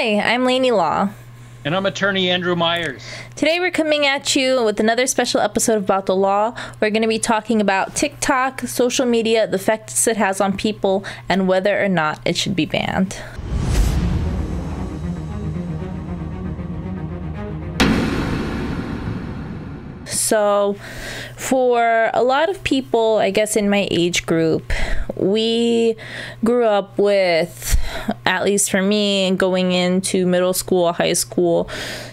Hi, I'm Lainey Law. And I'm attorney Andrew Myers. Today we're coming at you with another special episode About the Law. We're going to be talking about TikTok, social media, the effects it has on people, and whether or not it should be banned. So, for a lot of people, I guess in my age group, we grew up with, at least for me, going into middle school, high school,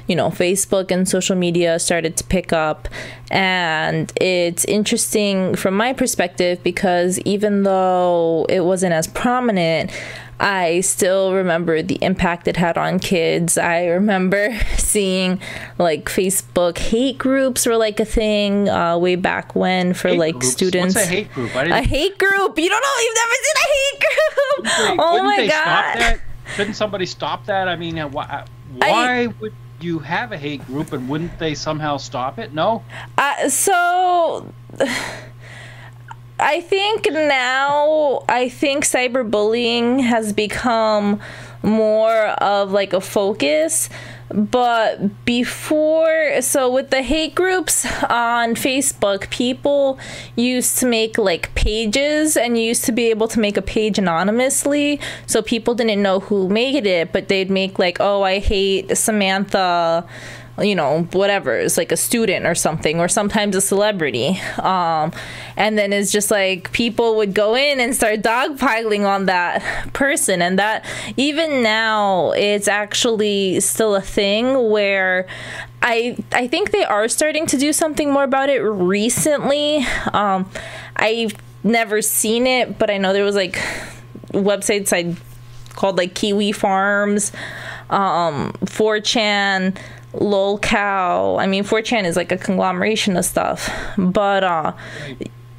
you know, Facebook and social media started to pick up. And it's interesting from my perspective because even though it wasn't as prominent, I still remember the impact it had on kids. I remember seeing like Facebook hate groups were like a thing uh, way back when for hate like groups? students. What's a hate group? A hate group. You don't know? You've never seen a hate group? Wait, oh my they god! Stop that? Shouldn't somebody stop that? I mean, uh, why, why I, would you have a hate group and wouldn't they somehow stop it? No. Uh, so. I think now, I think cyberbullying has become more of like a focus. But before, so with the hate groups on Facebook, people used to make like pages and you used to be able to make a page anonymously. So people didn't know who made it, but they'd make like, oh, I hate Samantha you know, whatever, it's like a student or something, or sometimes a celebrity. Um, and then it's just like people would go in and start dogpiling on that person. And that even now, it's actually still a thing where I I think they are starting to do something more about it recently. Um, I've never seen it, but I know there was like websites I called like Kiwi Farms, um, 4chan lolcow. I mean, 4chan is like a conglomeration of stuff, but uh,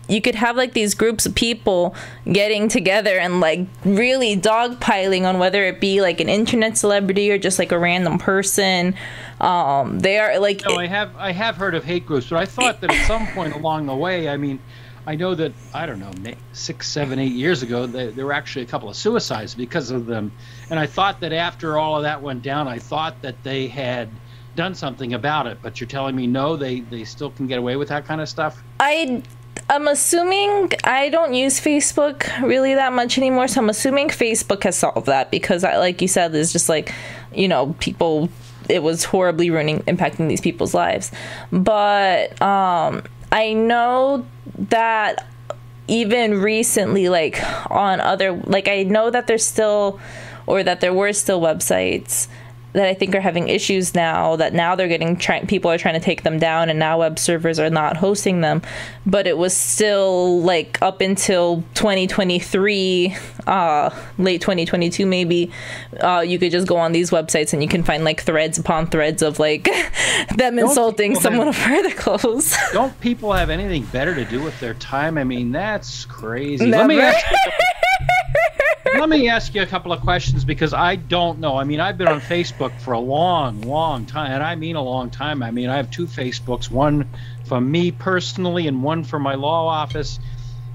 you could have like these groups of people getting together and like really dogpiling on whether it be like an internet celebrity or just like a random person. Um, they are like. No, I have I have heard of hate groups, but I thought that at some point along the way, I mean. I know that I don't know six, seven, eight years ago they, there were actually a couple of suicides because of them, and I thought that after all of that went down, I thought that they had done something about it, but you're telling me no, they they still can get away with that kind of stuff. I I'm assuming I don't use Facebook really that much anymore, so I'm assuming Facebook has solved that because, I, like you said, there's just like, you know, people. It was horribly ruining, impacting these people's lives. But um, I know that even recently, like on other, like I know that there's still, or that there were still websites that I think are having issues now that now they're getting try- people are trying to take them down and now web servers are not hosting them. But it was still like up until 2023 uh late 2022 maybe uh you could just go on these websites and you can find like threads upon threads of like them don't insulting someone of clothes don't people have anything better to do with their time? I mean that's crazy. Never. let me ask you let me ask you a couple of questions because I don't know. I mean, I've been on Facebook for a long, long time, and I mean a long time. I mean, I have two Facebooks, one for me personally and one for my law office.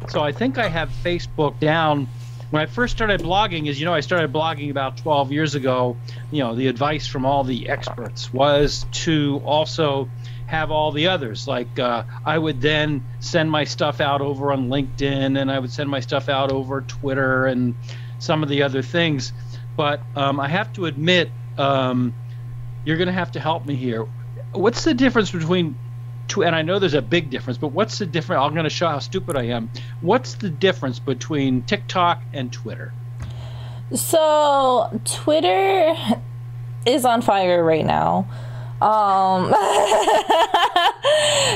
So I think I have Facebook down. When I first started blogging, as you know, I started blogging about 12 years ago. You know, the advice from all the experts was to also have all the others. Like uh, I would then send my stuff out over on LinkedIn, and I would send my stuff out over Twitter and some of the other things. But um, I have to admit, um, you're going to have to help me here. What's the difference between two? And I know there's a big difference, but what's the difference? I'm going to show how stupid I am. What's the difference between TikTok and Twitter? So Twitter is on fire right now. Um,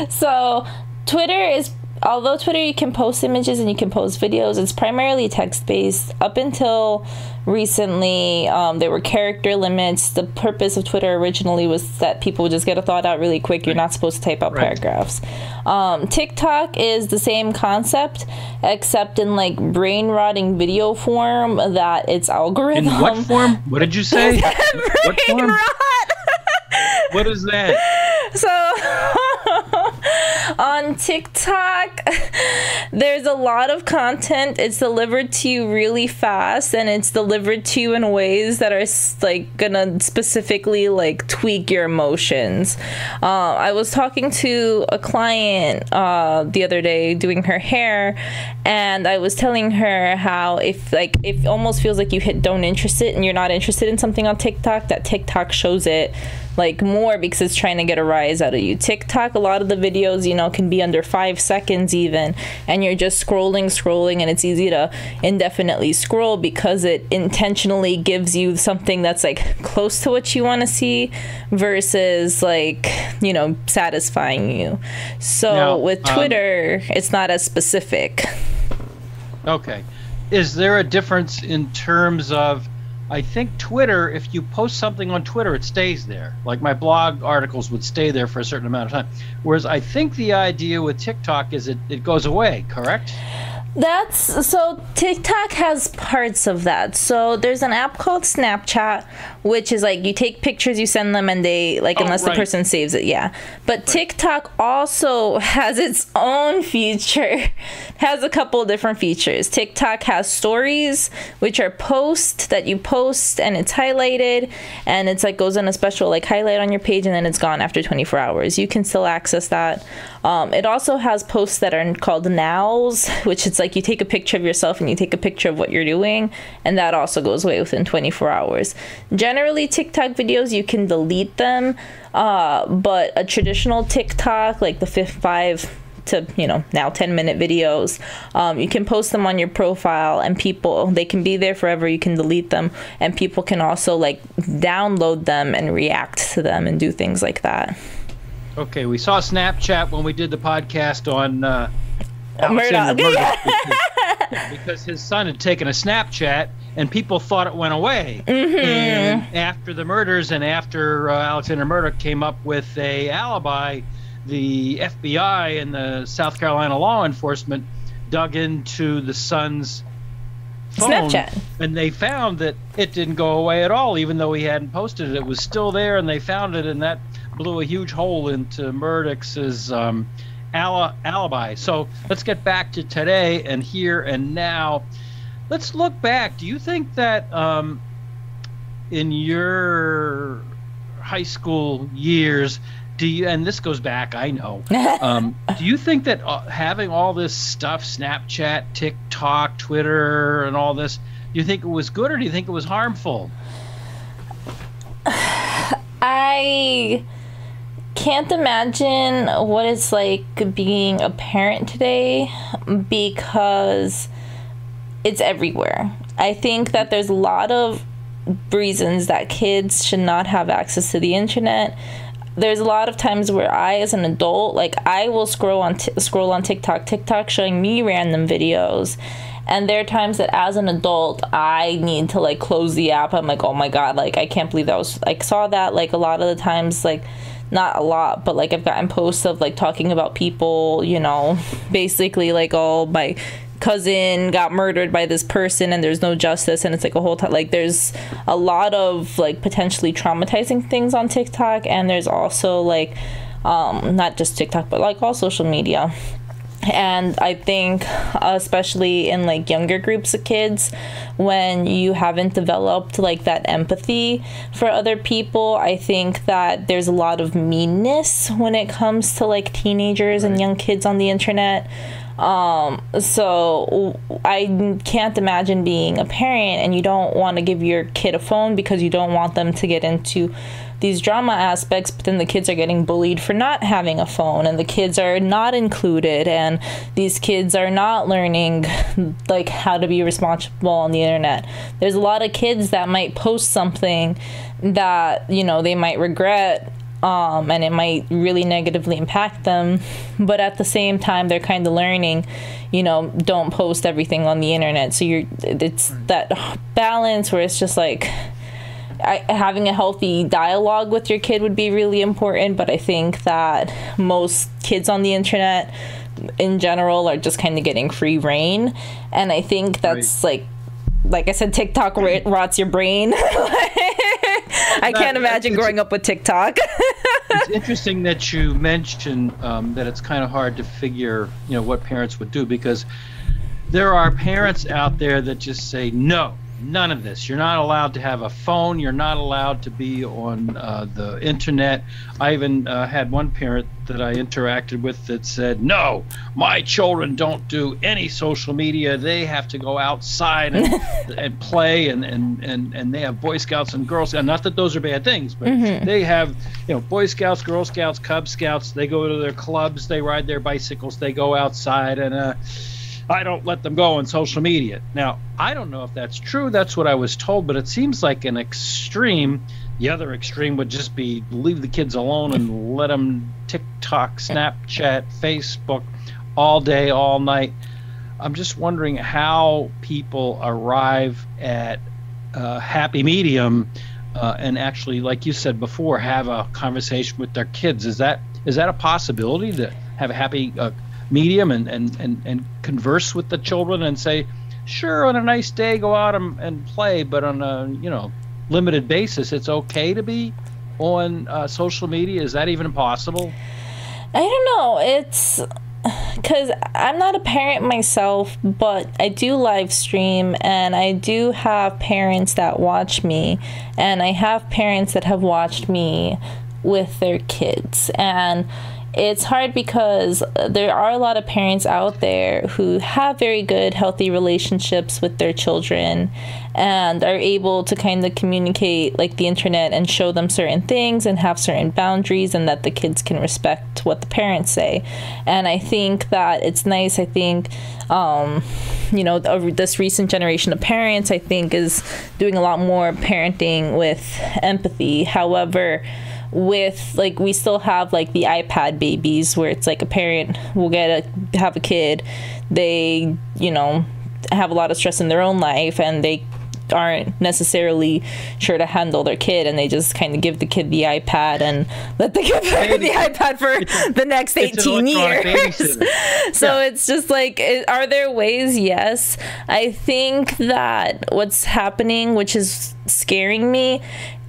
so Twitter is although Twitter you can post images and you can post videos, it's primarily text based. Up until recently, um, there were character limits. The purpose of Twitter originally was that people would just get a thought out really quick. You're not supposed to type out right. paragraphs. Um, TikTok is the same concept, except in like brain rotting video form. That its algorithm. In what form? What did you say? what form? Rot. What is that? So, on TikTok, there's a lot of content. It's delivered to you really fast, and it's delivered to you in ways that are like gonna specifically like tweak your emotions. Uh, I was talking to a client uh, the other day doing her hair, and I was telling her how if like it almost feels like you hit don't interested and you're not interested in something on TikTok, that TikTok shows it like more because it's trying to get a rise out of you. TikTok, a lot of the videos, you know, can be under five seconds even, and you're just scrolling, scrolling, and it's easy to indefinitely scroll because it intentionally gives you something that's like close to what you want to see versus like, you know, satisfying you. So now, with um, Twitter, um, it's not as specific. Okay. Is there a difference in terms of I think Twitter, if you post something on Twitter, it stays there. Like my blog articles would stay there for a certain amount of time. Whereas I think the idea with TikTok is it, it goes away, correct? That's so TikTok has parts of that. So there's an app called Snapchat, which is like you take pictures, you send them, and they like oh, unless right. the person saves it, yeah. But right. TikTok also has its own feature, has a couple of different features. TikTok has stories, which are posts that you post and it's highlighted, and it's like goes in a special like highlight on your page, and then it's gone after 24 hours. You can still access that. Um, it also has posts that are called nows, which it's like you take a picture of yourself and you take a picture of what you're doing, and that also goes away within 24 hours. Generally, TikTok videos you can delete them, uh, but a traditional TikTok, like the fifth five to you know now 10 minute videos um, you can post them on your profile and people they can be there forever you can delete them and people can also like download them and react to them and do things like that Okay, we saw Snapchat when we did the podcast on uh, Murdaugh. because, because, his son had taken a Snapchat and people thought it went away. Mm-hmm. And after the murders and after uh, Alexander Murdaugh came up with a alibi, the FBI and the South Carolina law enforcement dug into the son's phone Snapchat. and they found that it didn't go away at all even though he hadn't posted it it was still there and they found it and that blew a huge hole into Murdaugh's um, alibi. So let's get back to today and here and now. Let's look back. Do you think that um, in your high school years, do you and this goes back i know um, do you think that uh, having all this stuff snapchat tiktok twitter and all this do you think it was good or do you think it was harmful i can't imagine what it's like being a parent today because it's everywhere. I think that there's a lot of reasons that kids should not have access to the internet. There's a lot of times where I, as an adult, like I will scroll on scroll on TikTok, TikTok showing me random videos, and there are times that as an adult i need to like close the app i'm like oh my god like i can't believe that was like saw that like a lot of the times like not a lot, but like I've gotten posts of like talking about people, you know, basically like, oh, my cousin got murdered by this person and there's no justice. And it's like a whole time like there's a lot of like potentially traumatizing things on TikTok. And there's also like um not just TikTok but like all social media and i think especially in like younger groups of kids when you haven't developed like that empathy for other people i think that there's a lot of meanness when it comes to like teenagers and young kids on the internet. Um, so I can't imagine being a parent and you don't want to give your kid a phone because you don't want them to get into these drama aspects, but then the kids are getting bullied for not having a phone, and the kids are not included, and these kids are not learning like how to be responsible on the internet. There's a lot of kids that might post something that you know they might regret um, and it might really negatively impact them. But at the same time, they're kind of learning, you know, don't post everything on the internet. So you're, it's that balance where it's just like, I, having a healthy dialogue with your kid would be really important, but I think that most kids on the internet in general are just kind of getting free reign. And I think that's right. like, like I said, TikTok rots your brain. I can't imagine growing up with TikTok. it's interesting that you mentioned um, that it's kind of hard to figure, you know, what parents would do because there are parents out there that just say no none of this. You're not allowed to have a phone. You're not allowed to be on uh, the internet. I even uh, had one parent that I interacted with that said, "No, my children don't do any social media. They have to go outside and, and play, and, and, and, and they have Boy Scouts and Girl Scouts. Not that those are bad things, but mm-hmm. they have, you know, Boy Scouts, Girl Scouts, Cub Scouts. They go to their clubs. They ride their bicycles. They go outside and." Uh, I don't let them go on social media. Now, I don't know if that's true. That's what I was told, but it seems like an extreme. The other extreme would just be leave the kids alone and let them TikTok, Snapchat, Facebook all day, all night. I'm just wondering how people arrive at a happy medium uh, and actually, like you said before, have a conversation with their kids. Is that is that a possibility to have a happy uh, medium and, and, and, and converse with the children and say, sure, on a nice day, go out and, and play, but on a, you know, limited basis, it's okay to be on uh, social media. Is that even possible? I don't know. It's because I'm not a parent myself, but I do live stream and I do have parents that watch me, and I have parents that have watched me with their kids. And it's hard because there are a lot of parents out there who have very good, healthy relationships with their children and are able to kind of communicate like the internet and show them certain things and have certain boundaries and that the kids can respect what the parents say. And I think that it's nice. I think, um, you know, this recent generation of parents, I think, is doing a lot more parenting with empathy. However, with like we still have like the iPad babies where it's like a parent will get a have a kid, they you know have a lot of stress in their own life and they aren't necessarily sure to handle their kid and they just kind of give the kid the iPad and let the kid play the iPad for the next 18 years. so yeah. it's just like are there ways? Yes. I think that what's happening which is scaring me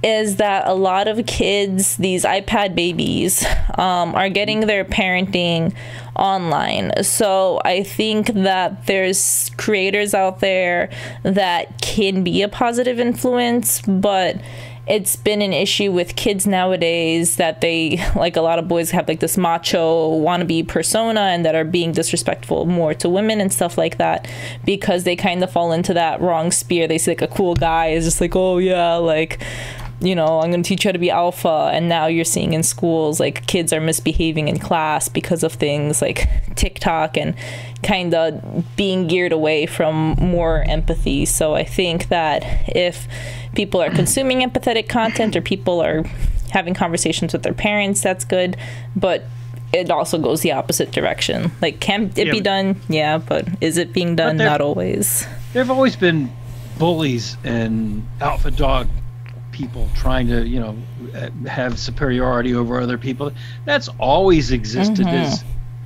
is that a lot of kids, these iPad babies, um, are getting their parenting online. So I think that there's creators out there that can be a positive influence, but it's been an issue with kids nowadays that they like a lot of boys have like this macho wannabe persona and that are being disrespectful more to women and stuff like that because they kind of fall into that wrong spear. They see like a cool guy is just like, oh yeah, like you know, I'm going to teach you how to be alpha. And now you're seeing in schools like kids are misbehaving in class because of things like TikTok and kind of being geared away from more empathy. So I think that if people are consuming empathetic content or people are having conversations with their parents, that's good. But it also goes the opposite direction. Like, can it yeah. be done? Yeah, but is it being done? Not always. There have always been bullies and alpha dog people trying to you know have superiority over other people. That's always existed mm-hmm. is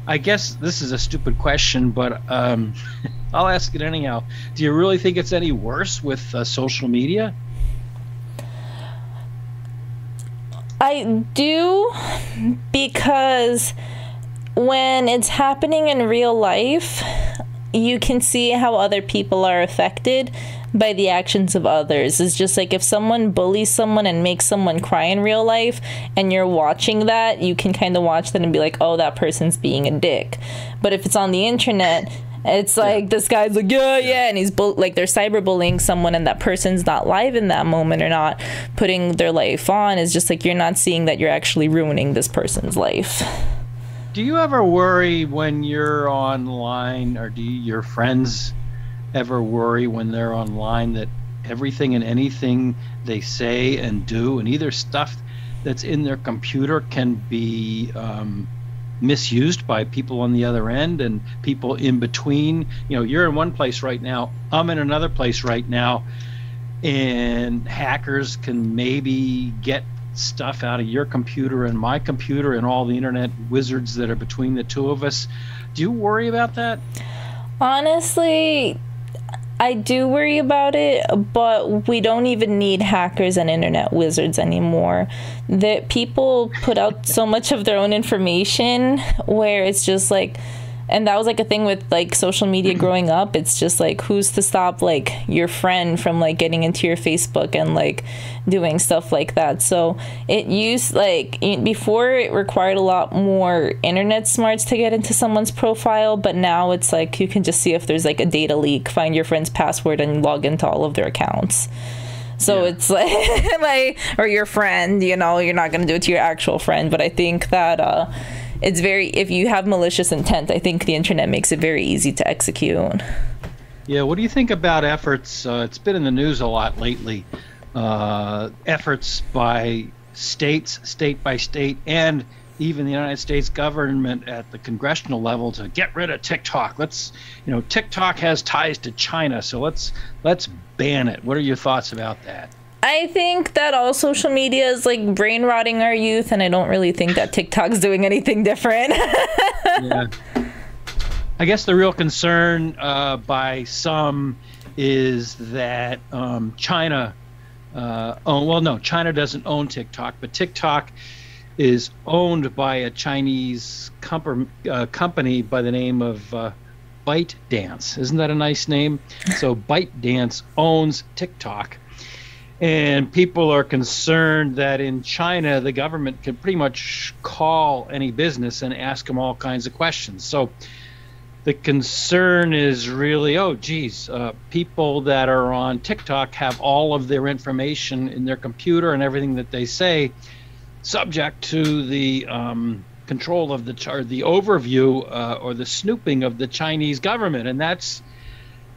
i guess this is a stupid question but um, i'll ask it anyhow. Do you really think it's any worse with uh, social media? I do because when it's happening in real life you can see how other people are affected by the actions of others. It's just like if someone bullies someone and makes someone cry in real life and you're watching that, you can kind of watch that and be like, oh, that person's being a dick. But if it's on the internet, it's like yeah. this guy's like yeah yeah and he's bu- like they're cyberbullying someone and that person's not live in that moment or not putting their life on is just like you're not seeing that you're actually ruining this person's life do you ever worry when you're online or do you, your friends ever worry when they're online that everything and anything they say and do, and either stuff that's in their computer can be um, misused by people on the other end and people in between. You know, you're in one place right now, I'm in another place right now, and hackers can maybe get stuff out of your computer and my computer and all the internet wizards that are between the two of us. Do you worry about that? Honestly, I do worry about it, but we don't even need hackers and internet wizards anymore. That people put out so much of their own information where it's just like and that was like a thing with like social media growing up. It's just like who's to stop like your friend from like getting into your facebook and like doing stuff like that? So it used like before it required a lot more internet smarts to get into someone's profile but now it's like you can just see if there's like a data leak find your friend's password and log into all of their accounts. So yeah. it's like like or your friend you know you're not going to do it to your actual friend but i think that uh it's very if you have malicious intent i think the internet makes it very easy to execute. Yeah what do you think about efforts uh, it's been in the news a lot lately uh, efforts by states state by state and even the united states government at the congressional level to get rid of tiktok. Let's you know tiktok has ties to china so let's let's ban it. What are your thoughts about that I think that all social media is like brain rotting our youth, and I don't really think that TikTok's doing anything different. yeah. I guess the real concern uh, by some is that um, China, uh, oh, well, no, China doesn't own TikTok, but TikTok is owned by a Chinese com- uh, company by the name of uh, ByteDance. Isn't that a nice name? So ByteDance owns TikTok and people are concerned that in China, the government can pretty much call any business and ask them all kinds of questions. So the concern is really, oh, geez, uh, people that are on TikTok have all of their information in their computer and everything that they say, subject to the um, control of the the overview uh, or the snooping of the Chinese government, and that's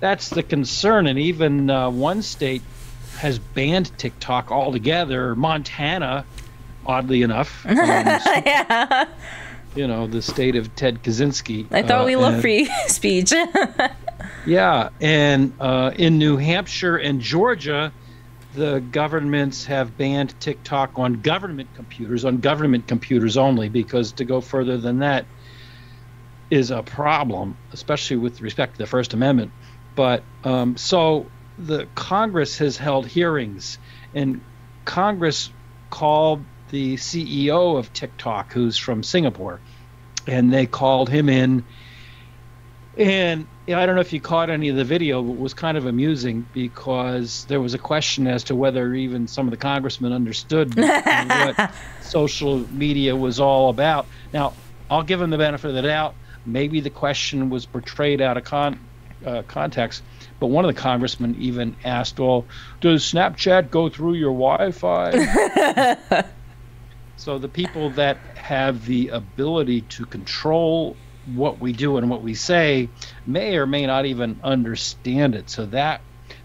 that's the concern. And even uh, one state has banned TikTok altogether. Montana, oddly enough. Um, yeah. You know, the state of Ted Kaczynski. I thought uh, we love free speech. yeah, and uh, in New Hampshire and Georgia, the governments have banned TikTok on government computers, on government computers only, because to go further than that is a problem, especially with respect to the First Amendment. But um, so the Congress has held hearings, and Congress called the CEO of TikTok, who's from Singapore, and they called him in. And I don't know if you caught any of the video, but it was kind of amusing because there was a question as to whether even some of the congressmen understood what social media was all about. Now, I'll give them the benefit of the doubt. Maybe the question was portrayed out of con- uh, context, but one of the congressmen even asked, "Well, does Snapchat go through your Wi-Fi?" so the people that have the ability to control what we do and what we say may or may not even understand it. So that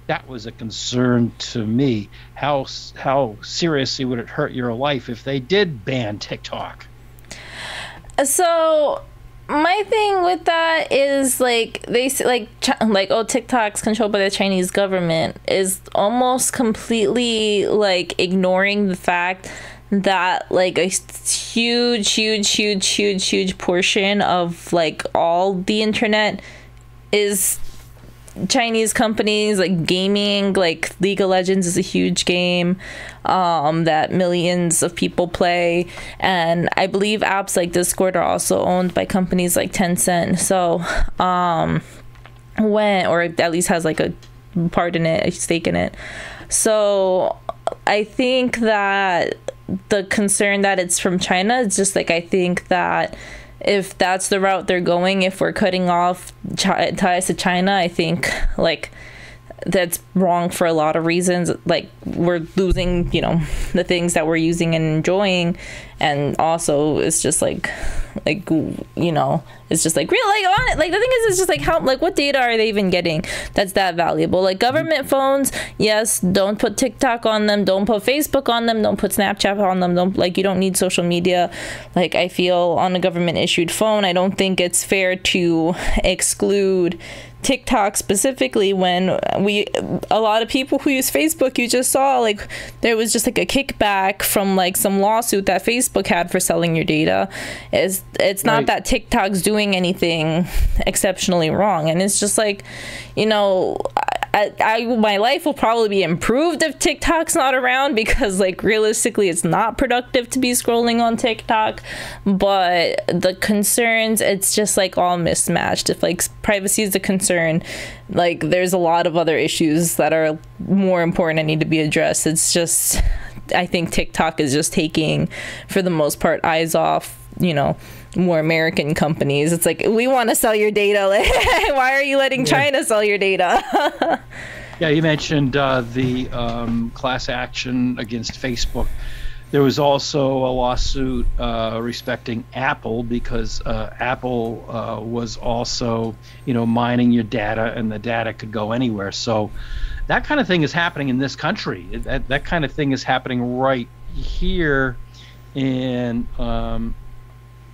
that was a concern to me. How how seriously would it hurt your life if they did ban TikTok? So my thing with that is like they like like oh TikTok's controlled by the Chinese government is almost completely like ignoring the fact that like a huge huge huge huge huge portion of like all the internet is Chinese companies like gaming, like League of Legends is a huge game um, that millions of people play, and I believe apps like Discord are also owned by companies like Tencent. So, um, when or at least has like a part in it, a stake in it. So, I think that the concern that it's from China is just like I think that if that's the route they're going, if we're cutting off ties to China, I think like that's wrong for a lot of reasons. Like we're losing, you know, the things that we're using and enjoying, and also it's just like, like you know, it's just like real like on it. Like the thing is, it's just like how like what data are they even getting that's that valuable? Like government phones, yes, don't put TikTok on them, don't put Facebook on them, don't put Snapchat on them. Don't like you don't need social media. Like I feel on a government issued phone, I don't think it's fair to exclude TikTok specifically when we a lot of people who use Facebook you just saw like there was just like a kickback from like some lawsuit that Facebook had for selling your data is it's not right. that TikTok's doing anything exceptionally wrong and it's just like you know I, I, my life will probably be improved if TikTok's not around because like realistically it's not productive to be scrolling on TikTok. But the concerns it's just like all mismatched. If like privacy is a concern like there's a lot of other issues that are more important and need to be addressed. It's just I think TikTok is just taking for the most part eyes off you know more American companies. It's like we want to sell your data. Why are you letting yeah. China sell your data? yeah, you mentioned uh, the um, class action against Facebook. There was also a lawsuit uh, respecting Apple because uh, Apple uh, was also, you know, mining your data, and the data could go anywhere. So that kind of thing is happening in this country. That that kind of thing is happening right here, and um,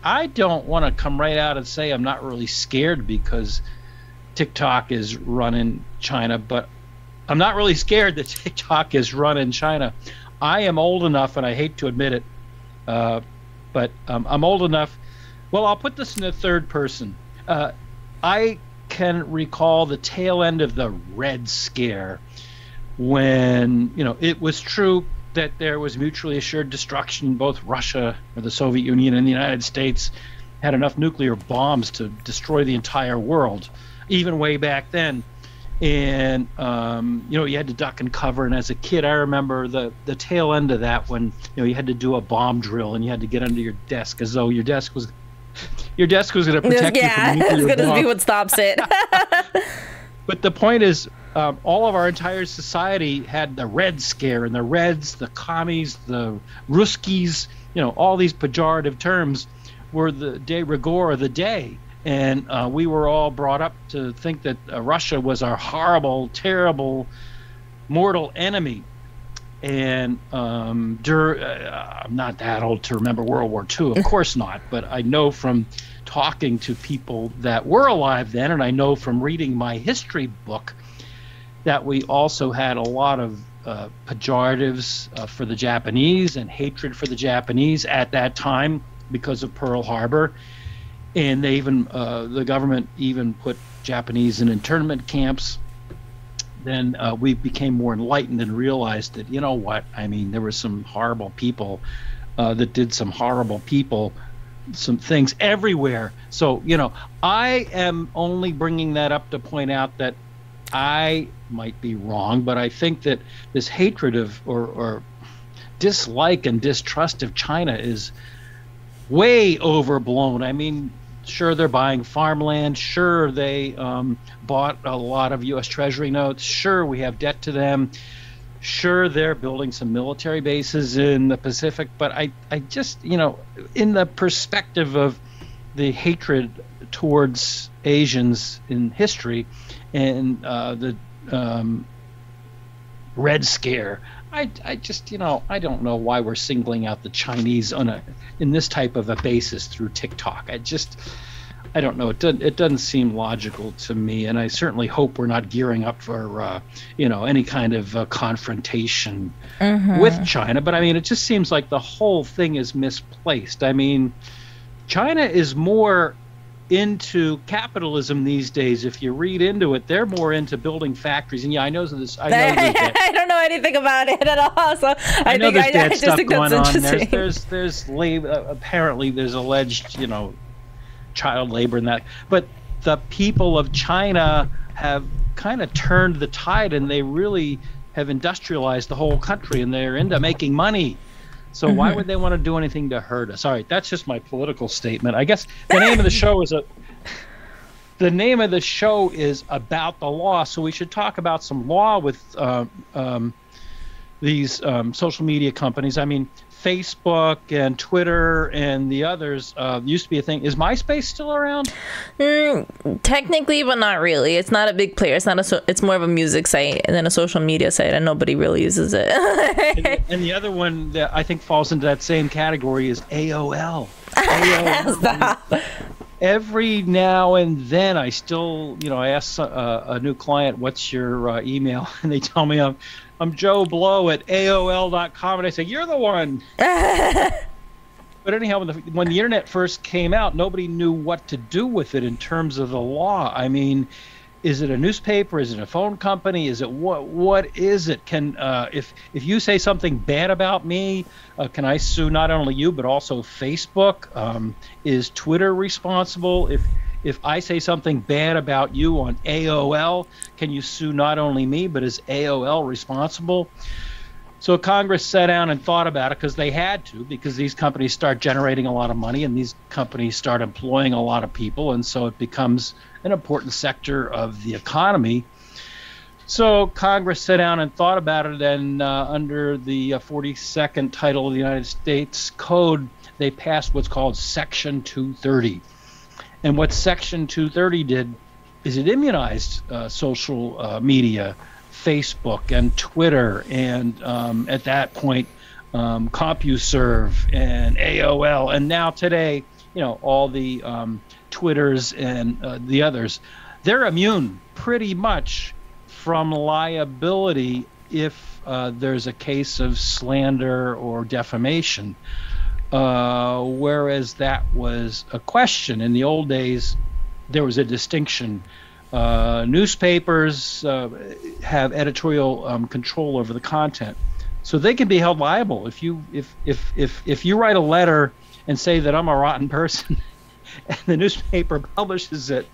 I don't want to come right out and say I'm not really scared because TikTok is run in China, but I'm not really scared that TikTok is run in China. I am old enough, and I hate to admit it, uh, but um, I'm old enough. Well, I'll put this in the third person. Uh, I can recall the tail end of the Red Scare when you know it was true that there was mutually assured destruction. Both Russia or the Soviet Union and the United States had enough nuclear bombs to destroy the entire world, even way back then. And um, you know, you had to duck and cover. And as a kid, I remember the the tail end of that when you know you had to do a bomb drill and you had to get under your desk as though your desk was your desk was going to protect yeah, you. Yeah, it's going to be what stops it. but the point is, um, all of our entire society had the Red Scare, and the Reds, the commies, the Ruskies, you know, all these pejorative terms were the de rigueur of the day. And uh, we were all brought up to think that uh, Russia was our horrible, terrible, mortal enemy. And um, dur- uh, I'm not that old to remember World War II, of course not, but I know from talking to people that were alive then, and I know from reading my history book that we also had a lot of uh, pejoratives uh, for the Japanese and hatred for the Japanese at that time because of Pearl Harbor, and they even uh, the government even put Japanese in internment camps. Then uh, we became more enlightened and realized that you know what I mean. There were some horrible people uh, that did some horrible people some things everywhere. So, you know, I am only bringing that up to point out that I might be wrong, but I think that this hatred of or, or dislike and distrust of China is way overblown. I mean, sure they're buying farmland. Sure they um, bought a lot of U.S. Treasury notes. Sure we have debt to them. Sure they're building some military bases in the Pacific. But I, I just you know, in the perspective of the hatred towards Asians in history and uh, the um, Red Scare. I, I just you know I don't know why we're singling out the Chinese on a in this type of a basis through TikTok. I just I don't know. It doesn't it doesn't seem logical to me, and I certainly hope we're not gearing up for uh, you know any kind of uh, confrontation mm-hmm. with China. But I mean, it just seems like the whole thing is misplaced. I mean, China is more into capitalism these days. If you read into it, they're more into building factories. And yeah, I know this. I know. I don't know anything about it at all. So I, I know think there's I, I just stuff going that's on. interesting. There's there's, there's labor. Uh, apparently, there's alleged you know child labor and that. But the people of China have kind of turned the tide, and they really have industrialized the whole country, and they're into making money. So mm-hmm. why would they want to do anything to hurt us? All right, that's just my political statement. I guess the name of the show is a the name of the show is about the law, so we should talk about some law with uh, um, these um, social media companies. I mean, Facebook and Twitter and the others uh, used to be a thing. Is MySpace still around? Mm, technically, but not really. It's not a big player. It's not a. So- it's more of a music site than a social media site, and nobody really uses it. and, and, the other one that I think falls into that same category is AOL. AOL. Every now and then, I still, you know, I ask uh, a new client, "What's your uh, email?" and they tell me I'm I'm Joe Blow at AOL.com, and I say, You're the one. but anyhow, when the, when the internet first came out, nobody knew what to do with it in terms of the law. I mean, is it a newspaper? Is it a phone company? Is it what? What is it? Can uh, if if you say something bad about me, uh, can I sue not only you but also Facebook? Um, is Twitter responsible if if I say something bad about you on AOL? Can you sue not only me but is AOL responsible? So Congress sat down and thought about it because they had to, because these companies start generating a lot of money and these companies start employing a lot of people, and so it becomes an important sector of the economy. So Congress sat down and thought about it, and uh, under the 42nd uh, title of the United States Code, they passed what's called Section 230. And what Section 230 did is it immunized uh, social uh, media Facebook and Twitter, and um, at that point, um, CompuServe and AOL, and now today, you know, all the um, Twitters and uh, the others, they're immune pretty much from liability if uh, there's a case of slander or defamation. Uh, whereas that was a question in the old days, there was a distinction uh, newspapers uh, have editorial um, control over the content, so they can be held liable if you if if if if you write a letter and say that I'm a rotten person, and the newspaper publishes it.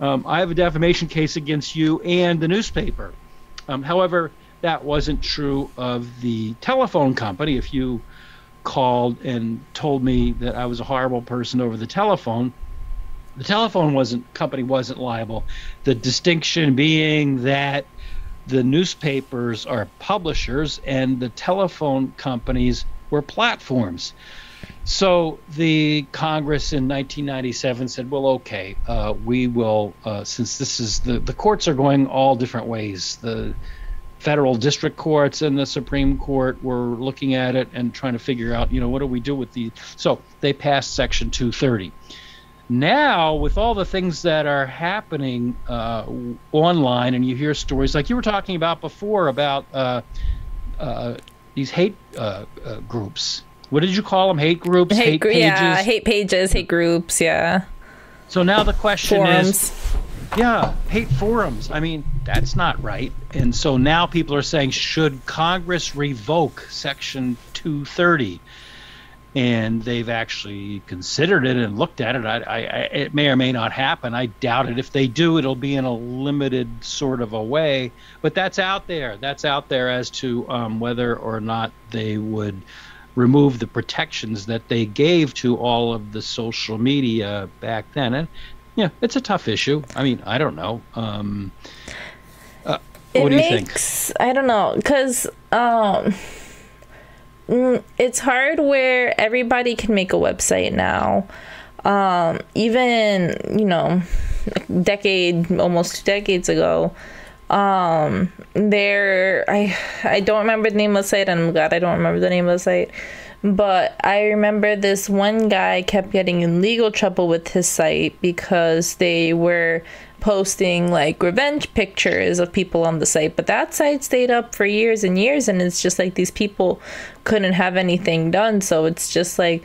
Um, I have a defamation case against you and the newspaper. Um, however, that wasn't true of the telephone company. If you called and told me that I was a horrible person over the telephone, the telephone wasn't company wasn't liable. The distinction being that the newspapers are publishers and the telephone companies were platforms. So the Congress in 1997 said, "Well, okay, uh, we will, uh, since this is the the courts are going all different ways. The federal district courts and the Supreme Court were looking at it and trying to figure out, you know, what do we do with the? So they passed Section 230." now with all the things that are happening uh, online and you hear stories like you were talking about before about uh, uh, these hate uh, uh, groups what did you call them hate groups hate, hate pages yeah hate pages hate groups yeah so now the question forums. is yeah hate forums i mean that's not right and so now people are saying should congress revoke section 230 and they've actually considered it and looked at it. I, I, it may or may not happen. I doubt it. If they do, it'll be in a limited sort of a way. But that's out there. That's out there as to um, whether or not they would remove the protections that they gave to all of the social media back then. And yeah, it's a tough issue. I mean, I don't know. Um, uh, what do you makes, think? I don't know, because. Um Mm, it's hard where everybody can make a website now. Um, even you know, a decade, almost two decades ago, um, there I I don't remember the name of the site, and I'm glad I don't remember the name of the site. But I remember this one guy kept getting in legal trouble with his site because they were posting like revenge pictures of people on the site, but that site stayed up for years and years, and it's just like these people couldn't have anything done. So it's just like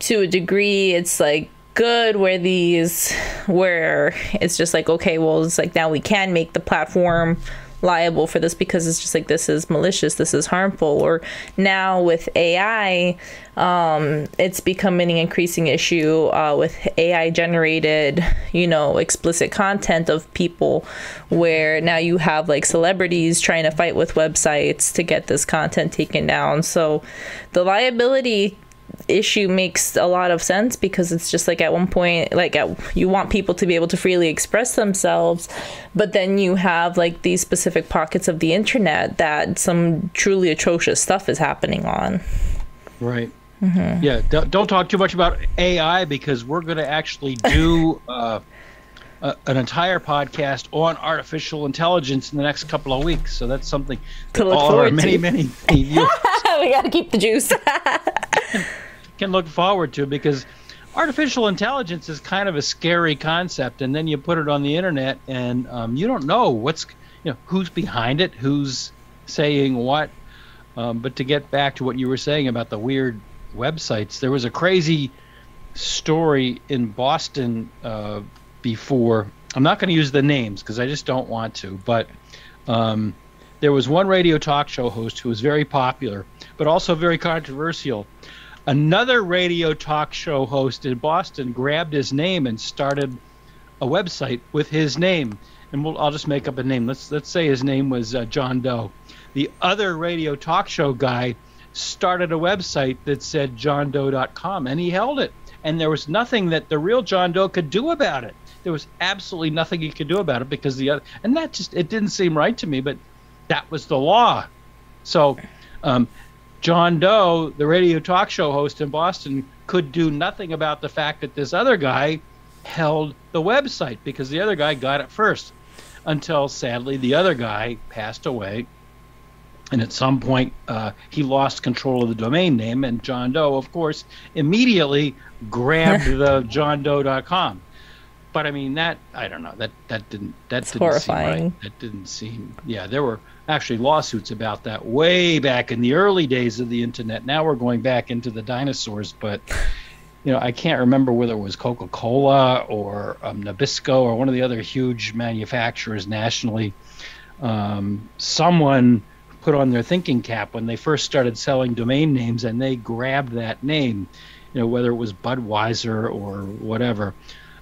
to a degree, it's like good where these where it's just like okay well it's like now we can make the platform liable for this because it's just like this is malicious, this is harmful. Or now with AI, um, it's becoming an increasing issue uh, with AI generated, you know, explicit content of people where now you have like celebrities trying to fight with websites to get this content taken down. So the liability issue makes a lot of sense because it's just like at one point like at, you want people to be able to freely express themselves but then you have like these specific pockets of the internet that some truly atrocious stuff is happening on right mm-hmm. yeah don't, don't, talk too much about ai because we're going to actually do uh, a, an entire podcast on artificial intelligence in the next couple of weeks so that's something to look all forward our many to. many, many we got to keep the juice can look forward to because artificial intelligence is kind of a scary concept, and then you put it on the internet, and um, you don't know what's you know who's behind it, who's saying what. Um, but to get back to what you were saying about the weird websites, there was a crazy story in Boston uh, before I'm not going to use the names because I just don't want to. But um, there was one radio talk show host who was very popular, but also very controversial. Another radio talk show host in Boston grabbed his name and started a website with his name. And we'll, I'll just make up a name. Let's let's say his name was uh, John Doe. The other radio talk show guy started a website that said johndoe.com, and he held it. And there was nothing that the real John Doe could do about it. There was absolutely nothing he could do about it because the other, and that just it didn't seem right to me. But that was the law. So, um, John Doe, the radio talk show host in Boston, could do nothing about the fact that this other guy held the website because the other guy got it first. Until sadly, the other guy passed away. And at some point, uh, he lost control of the domain name, and John Doe, of course, immediately grabbed the johndoe.com but I mean that I don't know that that didn't that it's didn't horrifying. seem right. That didn't seem yeah. There were actually lawsuits about that way back in the early days of the internet. Now we're going back into the dinosaurs, but you know I can't remember whether it was Coca Cola or um, Nabisco or one of the other huge manufacturers nationally. Um, someone put on their thinking cap when they first started selling domain names, and they grabbed that name. You know whether it was Budweiser or whatever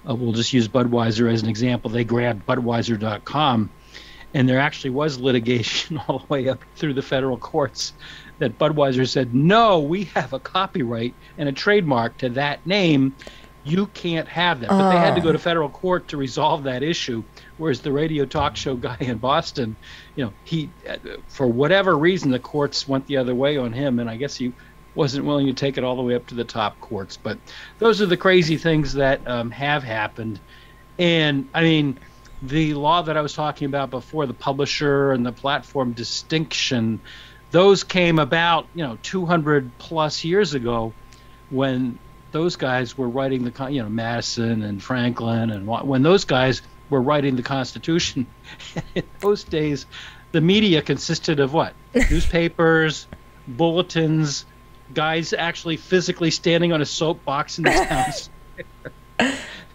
uh, we'll just use Budweiser as an example. They grabbed Budweiser.com, and there actually was litigation all the way up through the federal courts that Budweiser said, no, we have a copyright and a trademark to that name. You can't have that. But they had to go to federal court to resolve that issue. Whereas the radio talk show guy in Boston, you know, he, uh, for whatever reason, the courts went the other way on him, and I guess he wasn't willing to take it all the way up to the top courts. But those are the crazy things that um, have happened. And I mean, the law that I was talking about before, the publisher and the platform distinction, those came about, you know, 200 plus years ago when those guys were writing the, you know, Madison and Franklin, and when those guys were writing the Constitution. in those days, the media consisted of what? Newspapers, bulletins, guys actually physically standing on a soapbox in the town.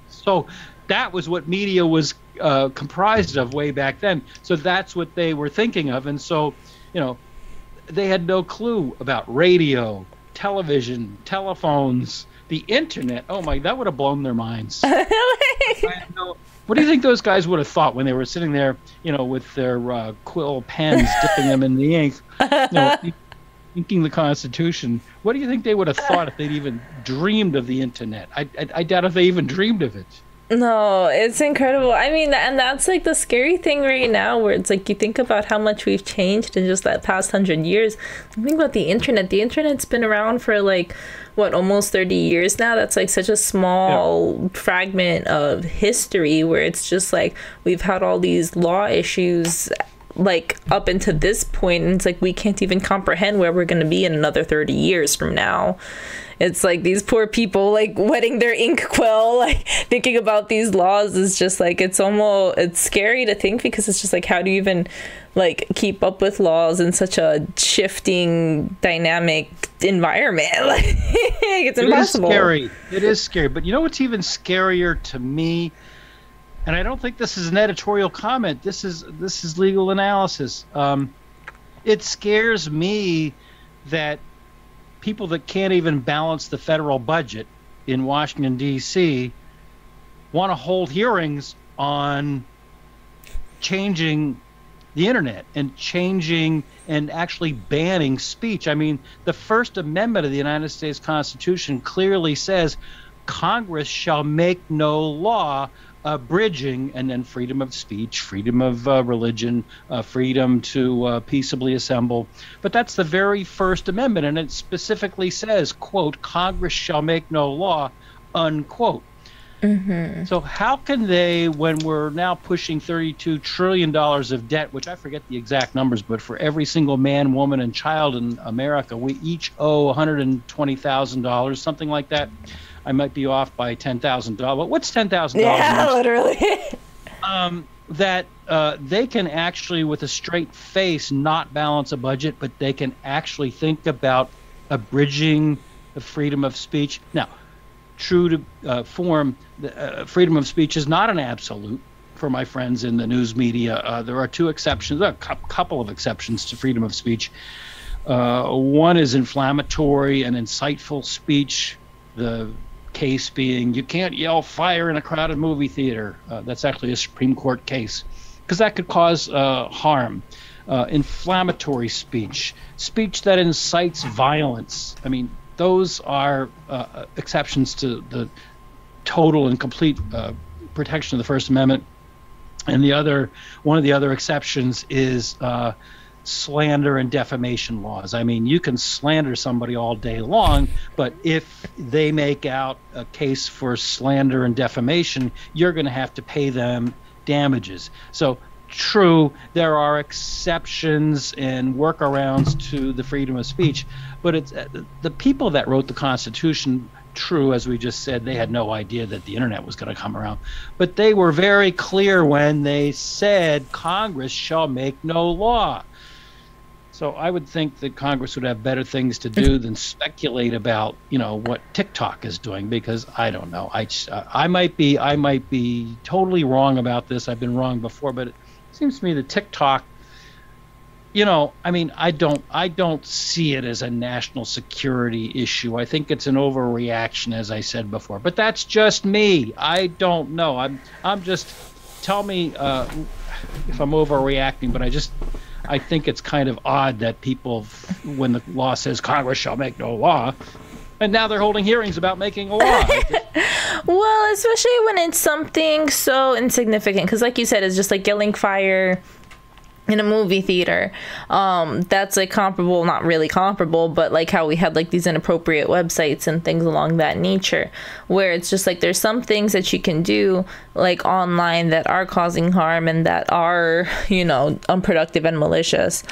so that was what media was uh, comprised of way back then. So that's what they were thinking of, and so you know they had no clue about radio, television, telephones, the internet. Oh my, that would have blown their minds. what do you think those guys would have thought when they were sitting there, you know, with their uh, quill pens, dipping them in the ink? You know, inking the Constitution, what do you think they would have uh. thought if they'd even dreamed of the internet? I, I, I doubt if they even dreamed of it. No, it's incredible. I mean, and that's like the scary thing right now, where it's like you think about how much we've changed in just that past hundred years. Think about the internet. The internet's been around for like what almost 30 years now that's like such a small yeah. fragment of history where it's just like we've had all these law issues like up into this point and it's like we can't even comprehend where we're going to be in another 30 years from now. It's like these poor people like wetting their ink quill like thinking about these laws is just like it's almost it's scary to think because it's just like how do you even like keep up with laws in such a shifting dynamic environment? Like it's impossible it is scary. It is scary. But you know what's even scarier to me and I don't think this is an editorial comment. This is this is legal analysis. Um, it scares me that people that can't even balance the federal budget in Washington D.C. want to hold hearings on changing the internet and changing and actually banning speech. I mean, the First Amendment of the United States Constitution clearly says Congress shall make no law uh, bridging and then freedom of speech, freedom of uh, religion, uh, freedom to uh, peaceably assemble. But that's the very First Amendment, and it specifically says, "quote Congress shall make no law," unquote. Mm-hmm. So how can they, when we're now pushing thirty-two trillion dollars of debt, which I forget the exact numbers, but for every single man, woman, and child in America, we each owe one hundred and twenty thousand dollars, something like that. I might be off by ten thousand dollars. What's ten thousand dollars? Yeah, literally. um, that uh, they can actually, with a straight face, not balance a budget, but they can actually think about abridging the freedom of speech. Now, true to uh, form, uh, freedom of speech is not an absolute. for my friends in the news media. Uh, there are two exceptions, a couple of exceptions to freedom of speech. Uh, one is inflammatory and insightful speech. The case being you can't yell fire in a crowded movie theater. Uh, that's actually a Supreme Court case because that could cause uh, harm. Uh, inflammatory speech, speech that incites violence. I mean, those are uh, exceptions to the total and complete uh, protection of the First Amendment. And the other, one of the other exceptions is uh, slander and defamation laws. I mean, you can slander somebody all day long, but if they make out a case for slander and defamation, you're going to have to pay them damages. So, true, there are exceptions and workarounds to the freedom of speech, but it's uh, the people that wrote the Constitution true, as we just said, they had no idea that the internet was going to come around. But they were very clear when they said Congress shall make no law. So I would think that Congress would have better things to do than speculate about, you know, what TikTok is doing because I don't know. I I might be I might be totally wrong about this. I've been wrong before, but it seems to me that TikTok you know, I mean, I don't, I don't see it as a national security issue. I think it's an overreaction, as I said before. But that's just me. I don't know. I'm, I'm just. Tell me uh, if I'm overreacting, but I just, I think it's kind of odd that people, when the law says Congress shall make no law, and now they're holding hearings about making a law. well, especially when it's something so insignificant, because like you said, it's just like yelling fire in a movie theater. Um, that's like comparable not really comparable but like how we had like these inappropriate websites and things along that nature where it's just like there's some things that you can do like online that are causing harm and that are you know unproductive and malicious.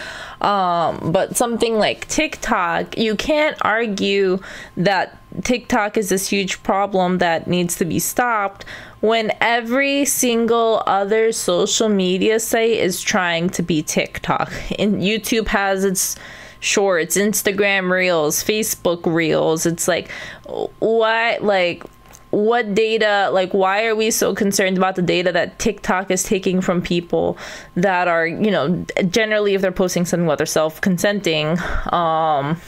Um, but something like tiktok you can't argue that tiktok is this huge problem that needs to be stopped when every single other social media site is trying to be TikTok. And YouTube has its shorts, Instagram reels, Facebook reels. It's like what like what data like why are we so concerned about the data that TikTok is taking from people that are, you know, generally if they're posting something about self-consenting um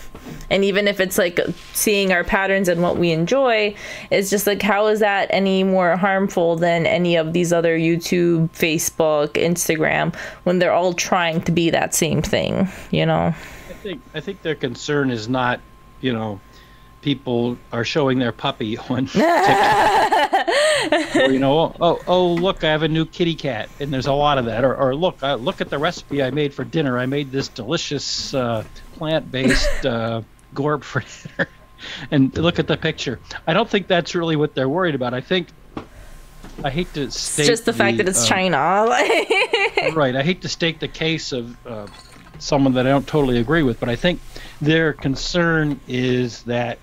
and even if it's like seeing our patterns and what we enjoy it's just like how is that any more harmful than any of these other youtube facebook instagram when they're all trying to be that same thing you know? I think i think their concern is not you know people are showing their puppy on TikTok. or, you know, oh, oh, oh, look, I have a new kitty cat, and there's a lot of that. Or, or look, uh, look at the recipe I made for dinner. I made this delicious uh, plant-based uh, gorb for dinner. and look at the picture. I don't think that's really what they're worried about. I think I hate to state it's just the, the fact that it's uh, China. right. I hate to state the case of uh, someone that I don't totally agree with, but I think their concern is that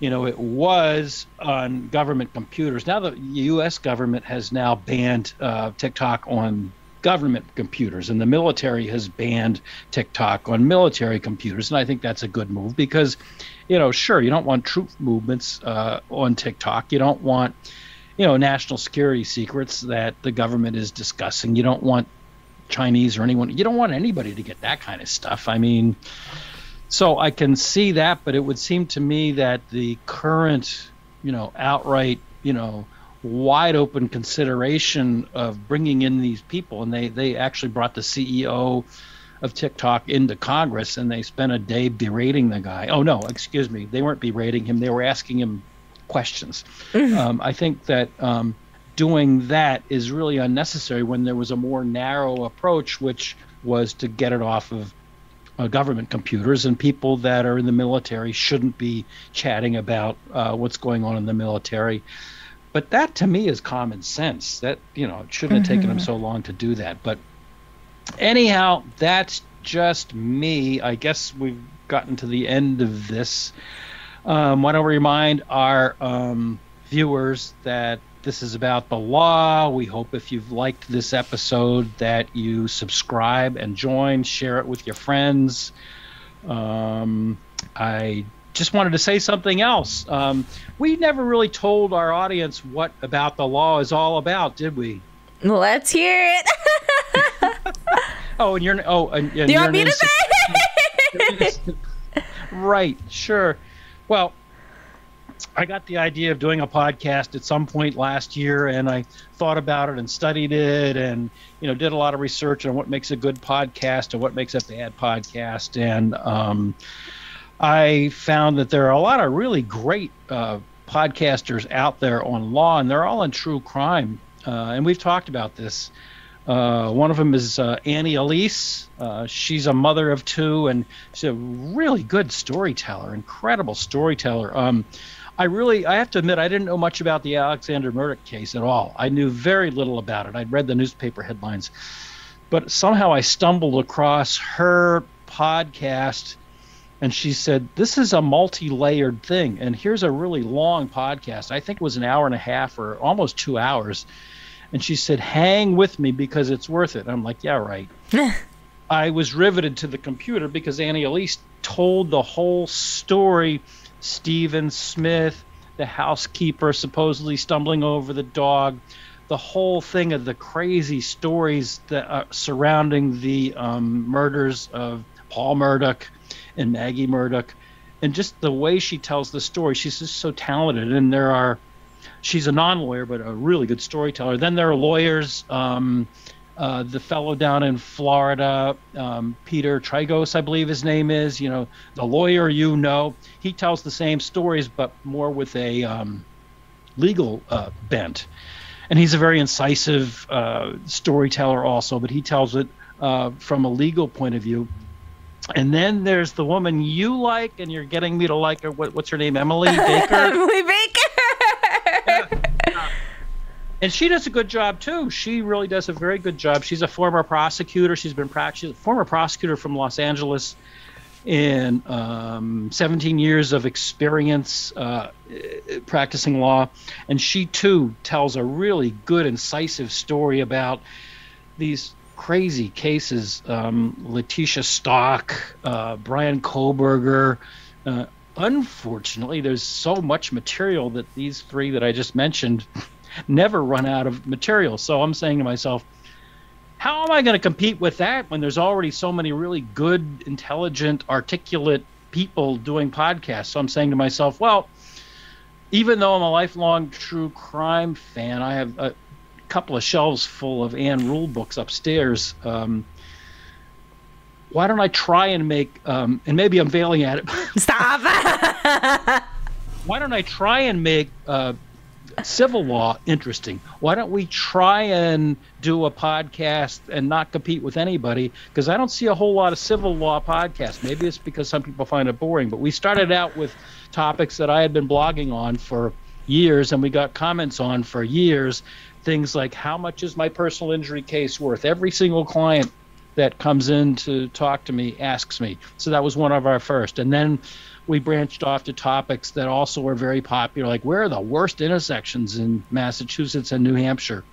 you know it was on government computers. Now the U.S. government has now banned uh, TikTok on government computers, and the military has banned TikTok on military computers. And I think that's a good move because, you know, sure, you don't want troop movements uh, on TikTok. You don't want, you know, national security secrets that the government is discussing. You don't want Chinese or anyone. You don't want anybody to get that kind of stuff. I mean, so I can see that, but it would seem to me that the current, you know, outright, you know, wide open consideration of bringing in these people, and they they actually brought the CEO of TikTok into Congress, and they spent a day berating the guy. Oh no, excuse me, they weren't berating him; they were asking him questions. Mm-hmm. um, I think that um, doing that is really unnecessary when there was a more narrow approach, which was to get it off of uh, government computers, and people that are in the military shouldn't be chatting about uh, what's going on in the military. But that to me is common sense. That you know it shouldn't mm-hmm. have taken them mm-hmm. so long to do that. But anyhow, that's just me. I guess we've gotten to the end of this. Um, want to remind our um, viewers that this is about the law. We hope if you've liked this episode that you subscribe and join, share it with your friends. Um, I just wanted to say something else. Um, we never really told our audience what about the law is all about, did we? Let's hear it. oh, and you're oh, and, and Do you want me to say? right, sure. Well, I got the idea of doing a podcast at some point last year, and I thought about it and studied it, and you know, did a lot of research on what makes a good podcast and what makes a bad podcast, and um, I found that there are a lot of really great uh, podcasters out there on law, and they're all in true crime. Uh, and we've talked about this. Uh, one of them is uh, Annie Elise. Uh, she's a mother of two, and she's a really good storyteller, incredible storyteller. Um, I really, I have to admit, I didn't know much about the Alexander Murdaugh case at all. I knew very little about it. I'd read the newspaper headlines, but somehow I stumbled across her podcast and she said this is a multi-layered thing. And here's a really long podcast. I think it was an hour and a half or almost two hours. And she said hang with me because it's worth it. I'm like yeah right. I was riveted to the computer because annie elise told the whole story stephen smith the housekeeper supposedly stumbling over the dog the whole thing of the crazy stories that are surrounding the um, murders of paul murdaugh and Maggie Murdaugh, and just the way she tells the story, she's just so talented. And there are, she's a non-lawyer but a really good storyteller. Then there are lawyers. Um, uh, the fellow down in Florida, um, Peter Tragos, I believe his name is. You know, the lawyer you know. He tells the same stories, but more with a um, legal uh, bent. And he's a very incisive uh, storyteller, also, but he tells it uh, from a legal point of view. And then there's the woman you like, and you're getting me to like her. What, what's her name? Emily Baker. Emily Baker. And she does a good job too. She really does a very good job. She's a former prosecutor. She's been she's a former prosecutor from Los Angeles, in um, 17 years of experience uh, practicing law, and she too tells a really good, incisive story about these crazy cases. Um, Letecia Stauch, uh, Bryan Kohberger. Uh, unfortunately, there's so much material that these three that I just mentioned never run out of material. So I'm saying to myself, how am I going to compete with that when there's already so many really good, intelligent, articulate people doing podcasts? So I'm saying to myself, well, even though I'm a lifelong true crime fan, I have a, couple of shelves full of Ann Rule books upstairs. Um, why don't I try and make, um, and maybe I'm failing at it. Stop. why don't I try and make uh, civil law interesting? Why don't we try and do a podcast and not compete with anybody? Because I don't see a whole lot of civil law podcasts. Maybe it's because some people find it boring, but we started out with topics that I had been blogging on for years and we got comments on for years things like how much is my personal injury case worth? Every single client that comes in to talk to me asks me. So that was one of our first. And then we branched off to topics that also were very popular, like where are the worst intersections in Massachusetts and New Hampshire?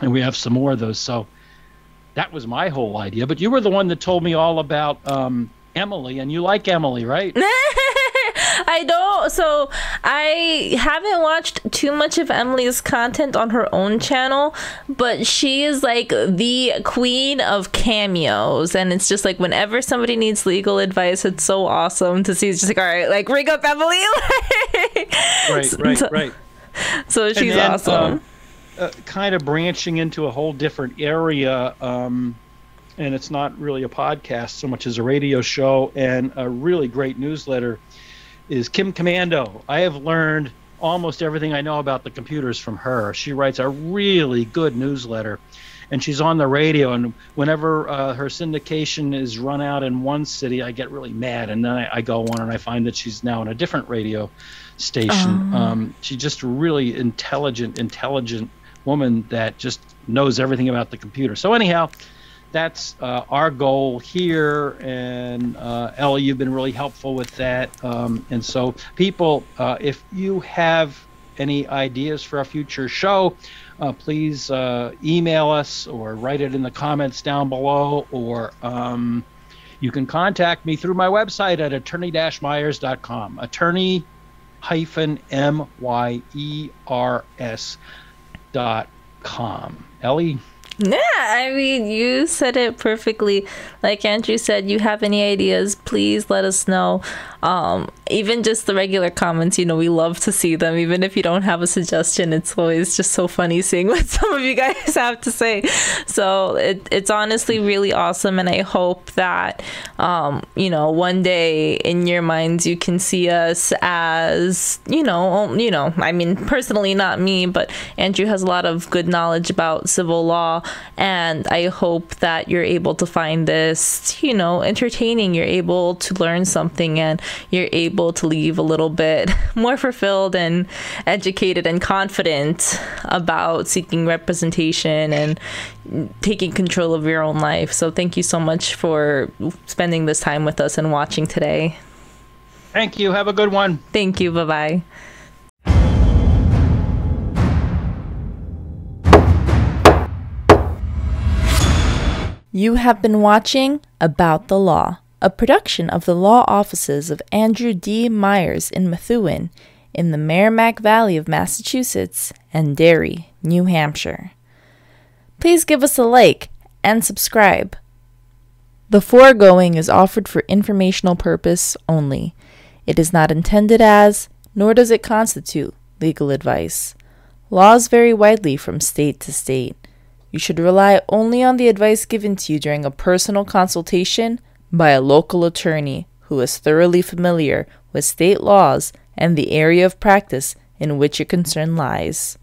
And we have some more of those. So that was my whole idea. But you were the one that told me all about um, Emily, and you like Emily, right? I don't. So I haven't watched too much of Emily's content on her own channel, but she is like the queen of cameos, and it's just like whenever somebody needs legal advice, it's so awesome to see. It's just like, all right, like ring up Emily. right, right, so, right. So she's then, awesome. Um, uh, kind of branching into a whole different area. Um, and it's not really a podcast so much as a radio show and a really great newsletter is Kim Komando. I have learned almost everything I know about the computers from her. She writes a really good newsletter, and she's on the radio. And whenever uh, her syndication is run out in one city, I get really mad, and then I, I, go on and I find that she's now in a different radio station. Oh. Um, she's just a really intelligent, intelligent woman that just knows everything about the computer. So anyhow that's uh, our goal here. And uh, Ellie, you've been really helpful with that. Um, and so, people, uh, if you have any ideas for a future show, uh, please uh, email us or write it in the comments down below, or um, you can contact me through my website at attorney-myers.com. Attorney hyphen M Y E R S dot com. Ellie? Yeah, I mean, you said it perfectly. Like Andrew said, you have any ideas, please let us know. Um, even just the regular comments, you know, we love to see them. Even if you don't have a suggestion, it's always just so funny seeing what some of you guys have to say. So it, it's honestly really awesome. And I hope that, um, you know, one day in your minds, you can see us as, you know, you know, I mean, personally, not me, but Andrew has a lot of good knowledge about civil law. And I hope that you're able to find this, you know, entertaining. You're able to learn something and you're able to leave a little bit more fulfilled and educated and confident about seeking representation and taking control of your own life. So thank you so much for spending this time with us and watching today. Thank you. Have a good one. Thank you. Bye bye. You have been watching About the Law a production of the law offices of Andrew D. Myers in Methuen in the Merrimack Valley of Massachusetts and Derry, New Hampshire. Please give us a like and subscribe. The foregoing is offered for informational purpose only. It is not intended as, nor does it constitute, legal advice. Laws vary widely from state to state. You should rely only on the advice given to you during a personal consultation by a local attorney who is thoroughly familiar with state laws and the area of practice in which your concern lies.